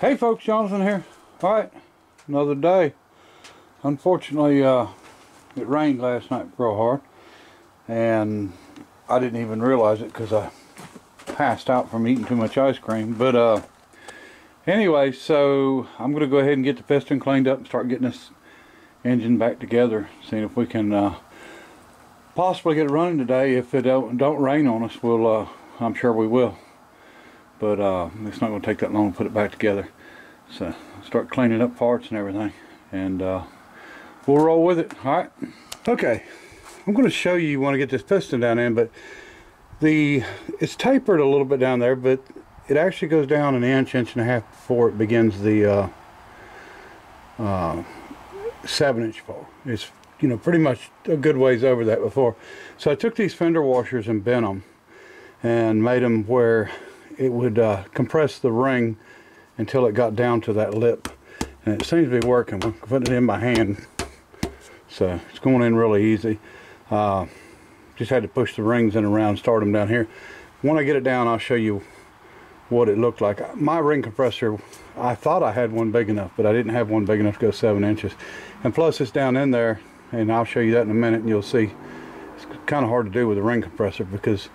Hey folks, Jonathan here. Alright, another day. Unfortunately, uh, it rained last night real hard. And I didn't even realize it because I passed out from eating too much ice cream. But uh, anyway, so I'm going to go ahead and get the piston cleaned up and start getting this engine back together. Seeing if we can uh, possibly get it running today. If it don't, don't rain on us, we'll, uh, I'm sure we will but uh, it's not going to take that long to put it back together. So start cleaning up parts and everything and uh, we'll roll with it alright okay. I'm going to show you you want to get this piston down in but the it's tapered a little bit down there but it actually goes down an inch inch and a half before it begins the uh, uh, seven inch fall it's you know pretty much a good ways over that before. So I took these fender washers and bent them and made them where it would uh, compress the ring until it got down to that lip. And it seems to be working. I'm putting it in my hand. So it's going in really easy. Uh, just had to push the rings in around, start them down here. When I get it down, I'll show you what it looked like. My ring compressor, I thought I had one big enough, but I didn't have one big enough to go seven inches. And plus it's down in there, and I'll show you that in a minute and you'll see. It's kind of hard to do with a ring compressor because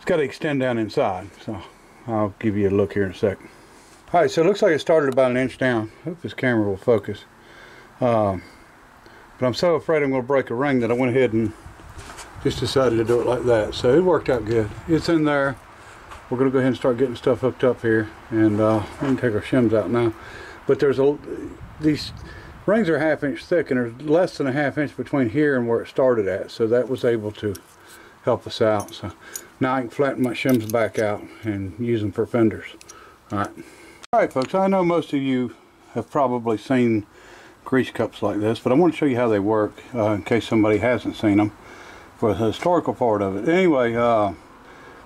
it's got to extend down inside so I'll give you a look here in a sec. Alright so it looks like it started about an inch down. I hope this camera will focus. Um, but I'm so afraid I'm going to break a ring that I went ahead and just decided to do it like that. So it worked out good. It's in there. We're going to go ahead and start getting stuff hooked up here and uh, we can take our shims out now. But there's a these rings are half inch thick and there's less than a half inch between here and where it started at so that was able to help us out so now I can flatten my shims back out and use them for fenders. Alright. Alright folks, I know most of you have probably seen grease cups like this, but I want to show you how they work uh, in case somebody hasn't seen them for the historical part of it. Anyway, uh,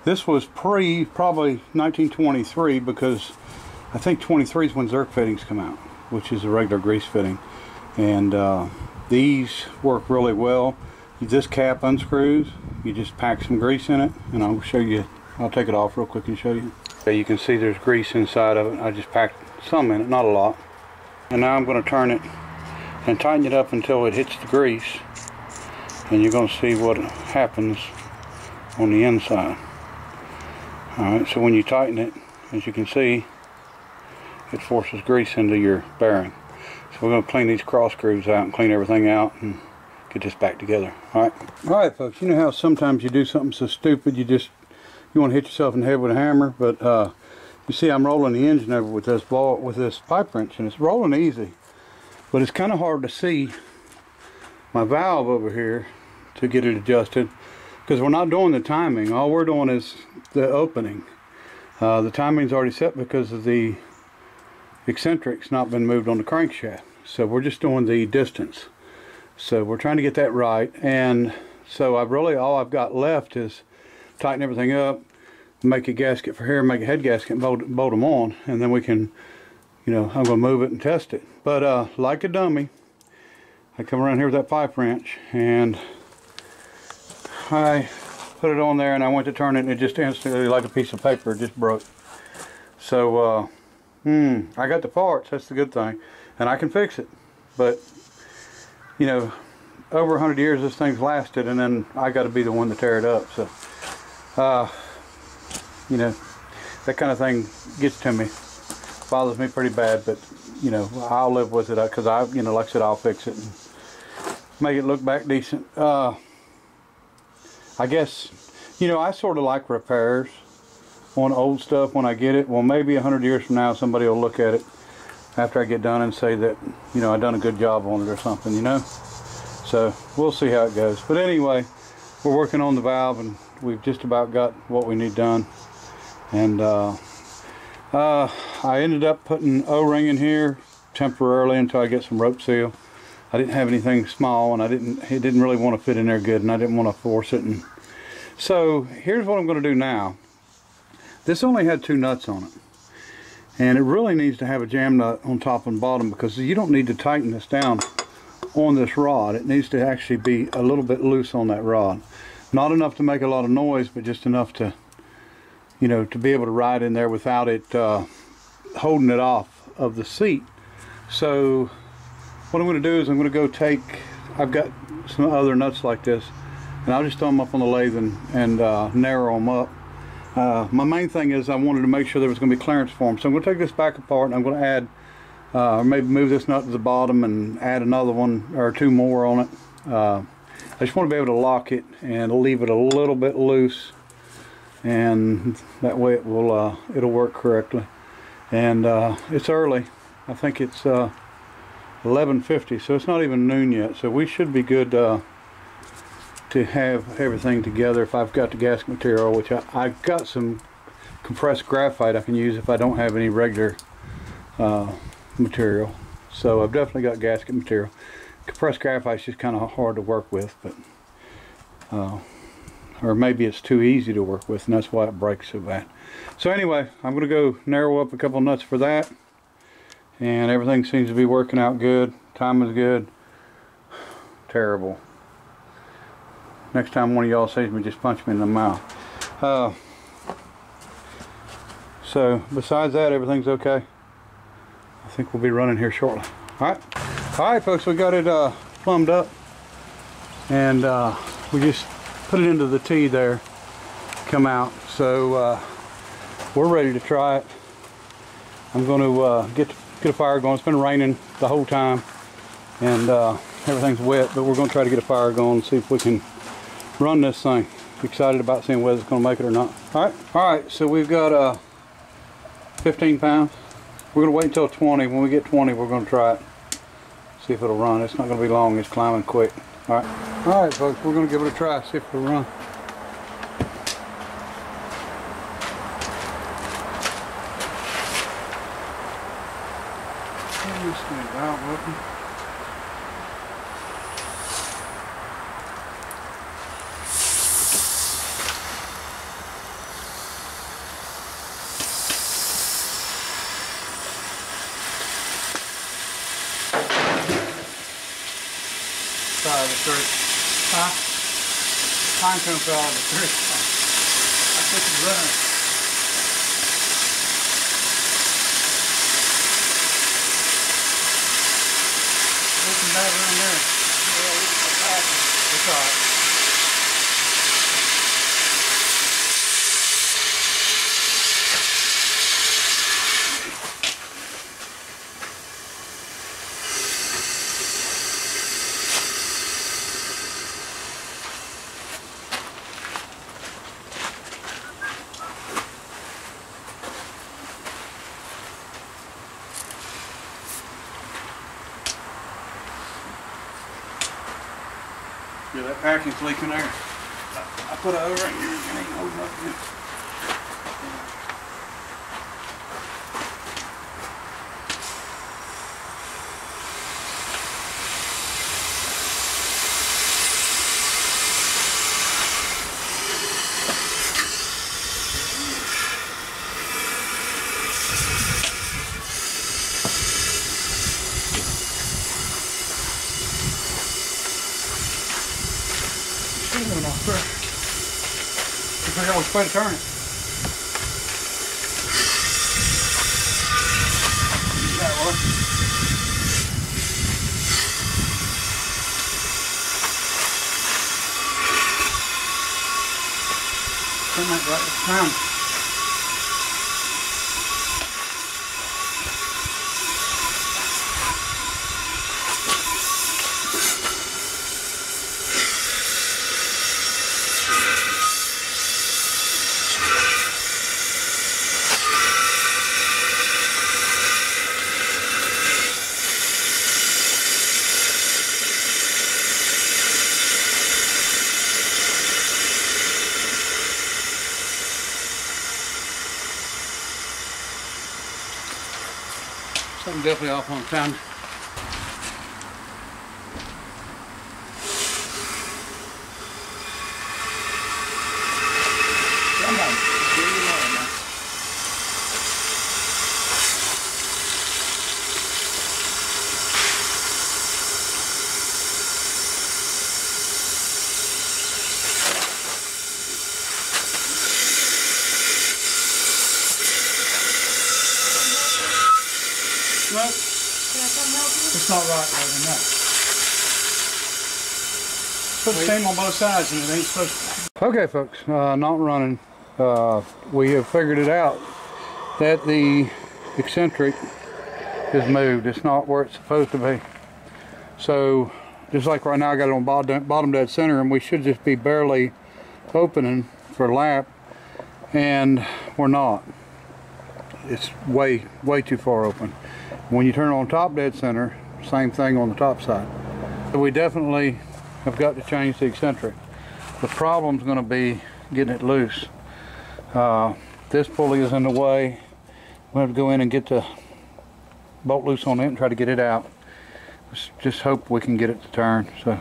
this was pre probably 1923 because I think 23 is when Zerk fittings come out, which is a regular grease fitting. And uh, these work really well. This cap unscrews you just pack some grease in it and I'll show you I'll take it off real quick and show you. Okay, you can see there's grease inside of it. I just packed some in it not a lot. And now I'm going to turn it and tighten it up until it hits the grease and you're going to see what happens on the inside. Alright so when you tighten it as you can see it forces grease into your bearing. So we're going to clean these cross grooves out and clean everything out get this back together. All right. All right, folks. You know how sometimes you do something so stupid you just you want to hit yourself in the head with a hammer, but uh, you see I'm rolling the engine over with this ball with this pipe wrench, and it's rolling easy, but it's kind of hard to see my valve over here to get it adjusted because we're not doing the timing. All we're doing is the opening. Uh, the timing's already set because of the eccentrics not been moved on the crankshaft. So we're just doing the distance. So we're trying to get that right. And so I've really, all I've got left is tighten everything up, make a gasket for here, make a head gasket and bolt, bolt them on. And then we can, you know, I'm going to move it and test it. But uh, like a dummy, I come around here with that pipe wrench and I put it on there and I went to turn it and it just instantly, like a piece of paper, just broke. So, uh, hmm, I got the parts, that's the good thing. And I can fix it. But you know, over 100 years this thing's lasted and then I got to be the one to tear it up. So, uh, you know, that kind of thing gets to me. Bothers me pretty bad, but, you know, I'll live with it because I, you know, like I said, I'll fix it and make it look back decent. Uh, I guess, you know, I sort of like repairs on old stuff when I get it. Well, maybe 100 years from now somebody will look at it after I get done and say that, you know, I've done a good job on it or something, you know. So we'll see how it goes. But anyway, we're working on the valve and we've just about got what we need done. And uh, uh, I ended up putting O-ring in here temporarily until I get some rope seal. I didn't have anything small and I didn't, it didn't really want to fit in there good and I didn't want to force it. And so here's what I'm going to do now. This only had two nuts on it and it really needs to have a jam nut on top and bottom because you don't need to tighten this down on this rod it needs to actually be a little bit loose on that rod not enough to make a lot of noise but just enough to you know to be able to ride in there without it uh, holding it off of the seat. So what I'm going to do is I'm going to go take, I've got some other nuts like this, and I'll just throw them up on the lathe and, and uh, narrow them up. Uh, my main thing is I wanted to make sure there was going to be clearance for them. So I'm going to take this back apart and I'm going to add, uh, maybe move this nut to the bottom and add another one or two more on it. Uh, I just want to be able to lock it and leave it a little bit loose and that way it will uh, it'll work correctly and uh, it's early I think it's uh, 11:50 so it's not even noon yet so we should be good uh, to have everything together. If I've got the gasket material which I, I've got some compressed graphite I can use if I don't have any regular uh, material. So I've definitely got gasket material. Compressed graphite is just kind of hard to work with but uh, or maybe it's too easy to work with and that's why it breaks so bad. So anyway I'm gonna go narrow up a couple nuts for that and everything seems to be working out good. Time is good. Terrible next time one of y'all sees me just punch me in the mouth. Uh, so besides that everything's okay? I think we'll be running here shortly. Alright alright folks we got it uh, plumbed up. And uh, we just put it into the T there come out. So uh, we're ready to try it. I'm going to uh, get get a fire going. It's been raining the whole time. And uh, everything's wet but we're going to try to get a fire going see if we can run this thing. Excited about seeing whether it's going to make it or not. All right all right so we've got uh 15 pounds. We're going to wait until 20 when we get 20 we're going to try it. See if it'll run. It's not going to be long. It's climbing quick. All right. All right folks we're going to give it a try. See if it'll run This thing's out looking. Tree. Huh? Pine cone fell out of the tree. I think it's running. Looking back around there. It's alright. Yeah, that packing's leaking there. I put it over right here. It ain't holding up. Still going off there. Out which way to turn it. Turn that right this time. Something definitely off on the sound. Come on, get your line now. smoke? It's not right right than that. Put steam on both sides and it ain't supposed to. Okay, folks, uh, not running. Uh, we have figured it out that the eccentric is moved. It's not where it's supposed to be. So, just like right now, I got it on bottom, bottom dead center, and we should just be barely opening for lap, and we're not. It's way, way too far open. When you turn on top dead center, same thing on the top side. So we definitely have got to change the eccentric. The problem's going to be getting it loose. Uh, this pulley is in the way. We have to go in and get the bolt loose on it and try to get it out. Just- Just hope we can get it to turn. So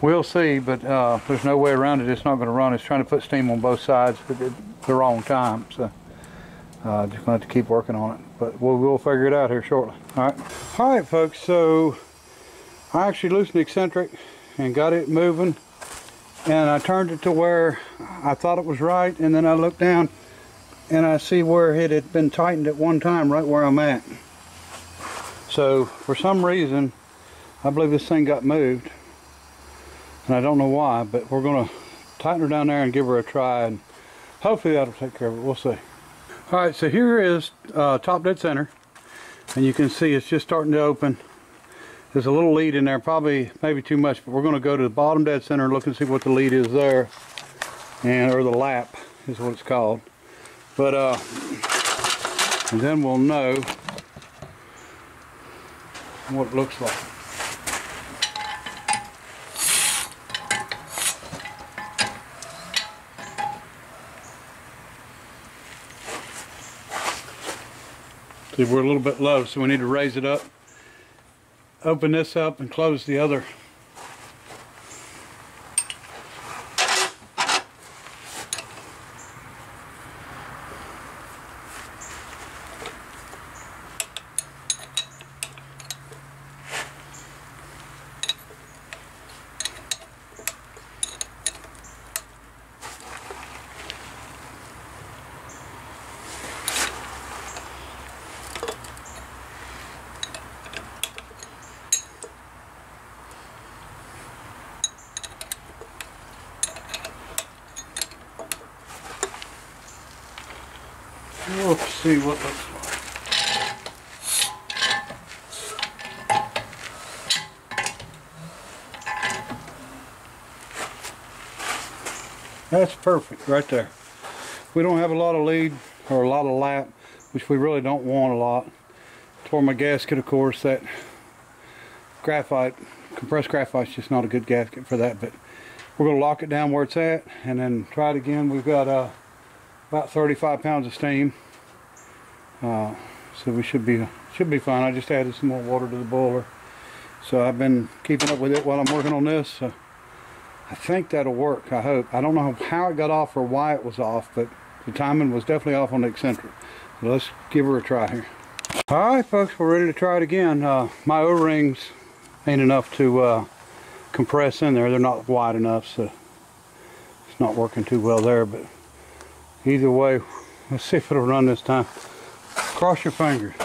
we'll see, but uh, there's no way around it. It's not going to run. It's trying to put steam on both sides at the the wrong time. So uh, just going to have to keep working on it. But we'll, we'll figure it out here shortly. All right. All right, folks. So I actually loosened the eccentric and got it moving. And I turned it to where I thought it was right and then I looked down and I see where it had been tightened at one time right where I'm at. So for some reason I believe this thing got moved and I don't know why but we're gonna tighten her down there and give her a try and hopefully that'll take care of it. We'll see. All right so here is uh, top dead center and you can see it's just starting to open there's a little lead in there, probably maybe too much, but we're going to go to the bottom dead center and look and see what the lead is there, and or the lap is what it's called. But uh, and then we'll know what it looks like. See, we're a little bit low, so we need to raise it up open this up and close the other. Let's see what looks like. That's perfect right there. We don't have a lot of lead or a lot of lap, which we really don't want a lot. For my gasket, of course, that graphite, compressed graphite's just not a good gasket for that, but we're going to lock it down where it's at and then try it again. We've got uh, about 35 pounds of steam. Uh, so we should be should be fine. I just added some more water to the boiler. So I've been keeping up with it while I'm working on this. So I think that'll work. I hope. I don't know how it got off or why it was off, but the timing was definitely off on the eccentric. So let's give her a try here. All right, folks, we're ready to try it again. Uh, my O-rings ain't enough to uh, compress in there. They're not wide enough, so it's not working too well there. But either way, let's see if it'll run this time. Cross your fingers.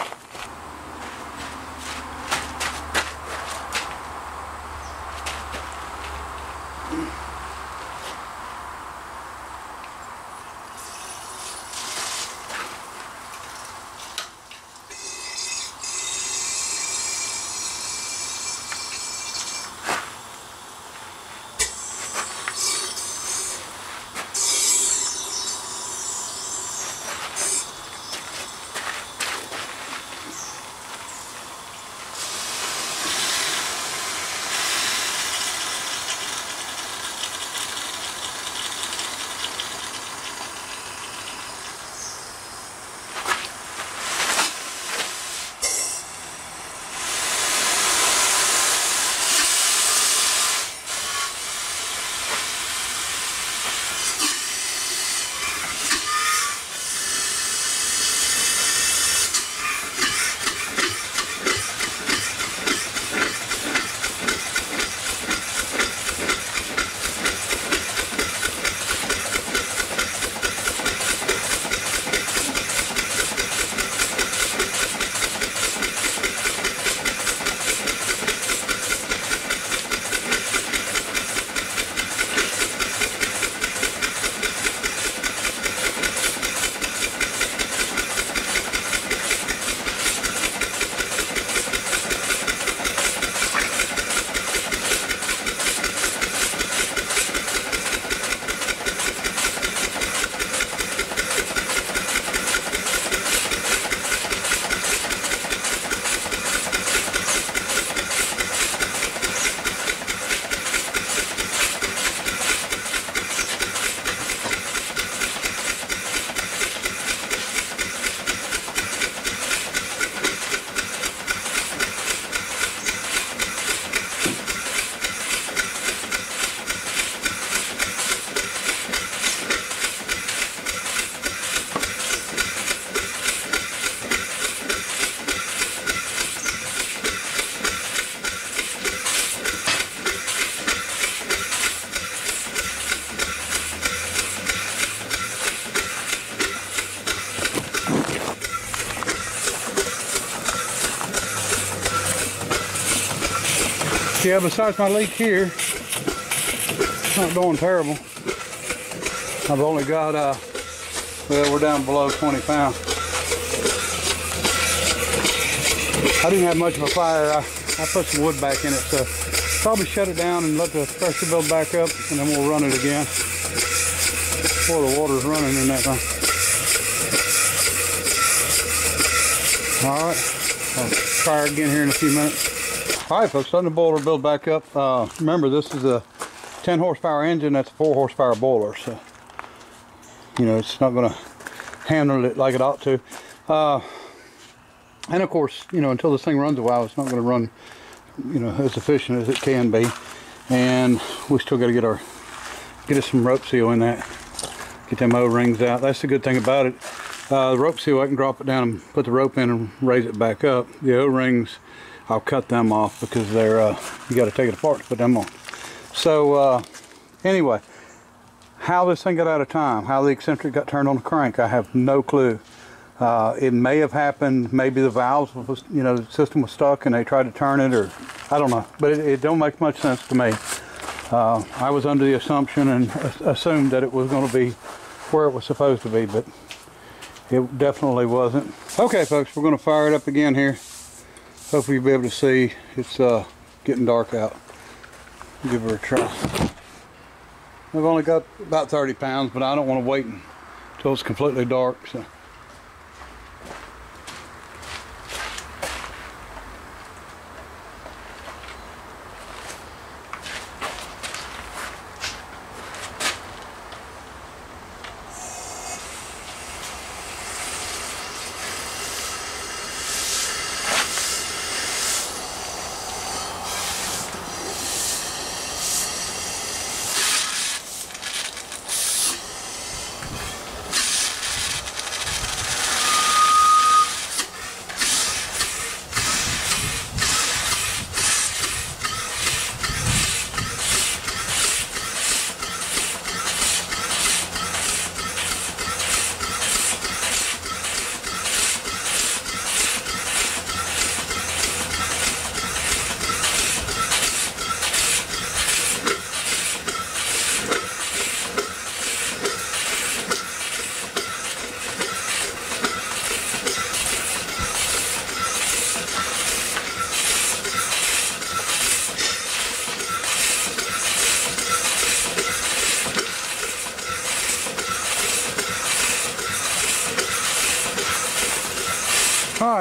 Yeah, besides my leak here, it's not doing terrible. I've only got, uh, well, we're down below 20 pounds. I didn't have much of a fire. I, I put some wood back in it, so probably shut it down and let the pressure build back up, and then we'll run it again before the water's running in that thing. All right, I'll try again here in a few minutes. All right, folks, letting the boiler build back up. Uh, remember, this is a 10 horsepower engine. That's a 4 horsepower boiler, so you know it's not going to handle it like it ought to. Uh, and of course, you know, until this thing runs a while, it's not going to run, you know, as efficient as it can be. And we still got to get our get us some rope seal in that. Get them O-rings out. That's the good thing about it. Uh, the rope seal, I can drop it down and put the rope in and raise it back up. The O-rings, I'll cut them off because they're uh, you got to take it apart to put them on. So uh, anyway, how this thing got out of time, how the eccentric got turned on the crank, I have no clue. Uh, it may have happened, maybe the valves was, you know, the system was stuck and they tried to turn it or, I don't know. But it, it don't make much sense to me. Uh, I was under the assumption and assumed that it was going to be where it was supposed to be, but it definitely wasn't. Okay, folks, we're going to fire it up again here. Hopefully you'll be able to see it's uh, getting dark out. Give her a try. I've only got about 30 pounds, but I don't want to wait until it's completely dark. So.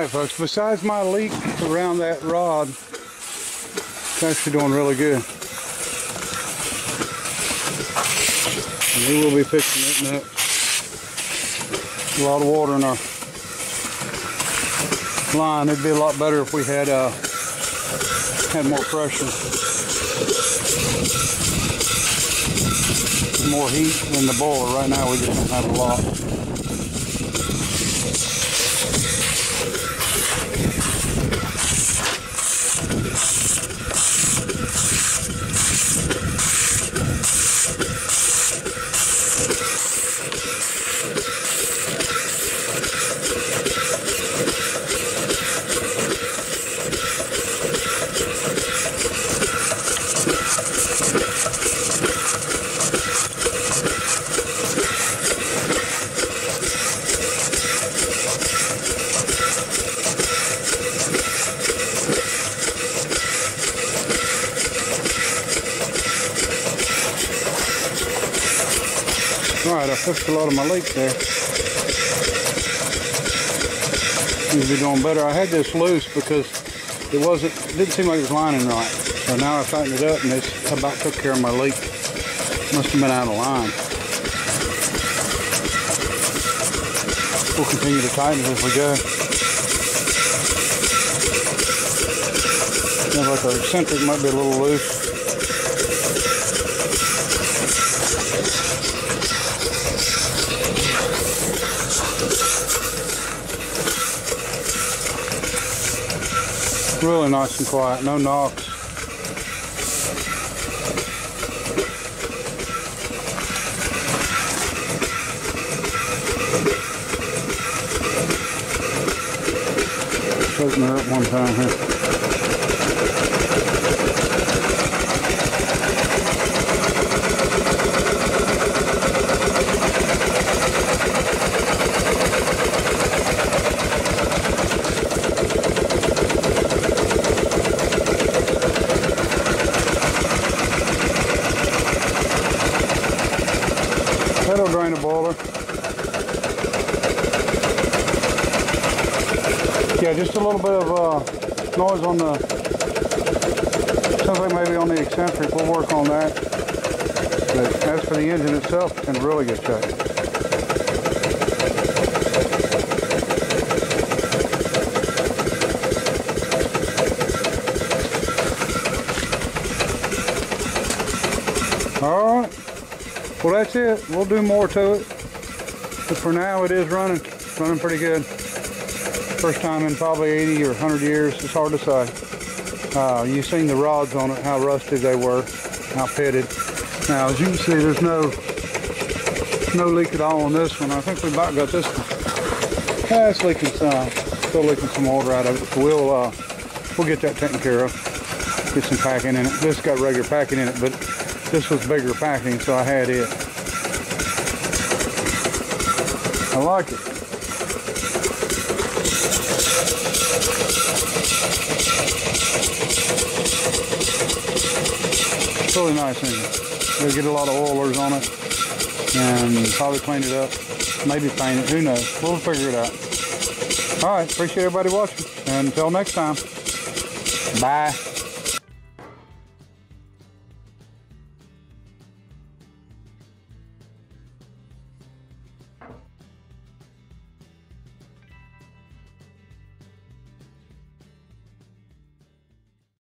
Folks, besides my leak around that rod, it's actually doing really good. And we will be fixing it next. A lot of water in our line. It'd be a lot better if we had uh, had more pressure. More heat in the boiler. Right now we just don't have a lot. Alright, I fixed a lot of my leaks there. Seems to be doing better. I had this loose because it wasn't, didn't seem like it was lining right. So now I tightened it up and it's about took care of my leak. Must have been out of line. We'll continue to tighten it as we go. Seems like our eccentric might be a little loose. Really nice and quiet, no knocks. Let's open her up one time here. That'll drain the boiler. Yeah, just a little bit of noise on the, something maybe on the eccentric. We'll work on that. But as for the engine itself, it's in really good shape. All right. Well, that's it. We'll do more to it. But for now, it is running. Running pretty good. First time in probably 80 or 100 years. It's hard to say. Uh, you've seen the rods on it, how rusted they were, how pitted. Now, as you can see, there's no no leak at all on this one. I think we about got this one. Yeah, it's leaking some. Still leaking some water out of it. We'll, uh, we'll get that taken care of. Get some packing in it. This got regular packing in it, but this was bigger packing, so I had it. I like it. Really nice engine. We'll get a lot of oilers on it and probably clean it up. Maybe paint it, who knows. We'll figure it out. All right, appreciate everybody watching. Until next time, bye.